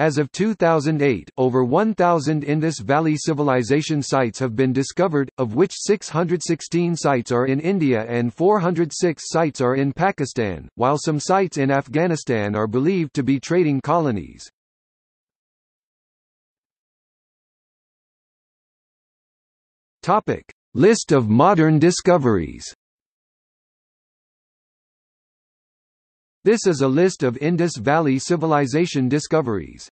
As of 2008, over 1,000 Indus Valley Civilization sites have been discovered, of which 616 sites are in India and 406 sites are in Pakistan, while some sites in Afghanistan are believed to be trading colonies. List of modern discoveries. This is a list of Indus Valley Civilization discoveries.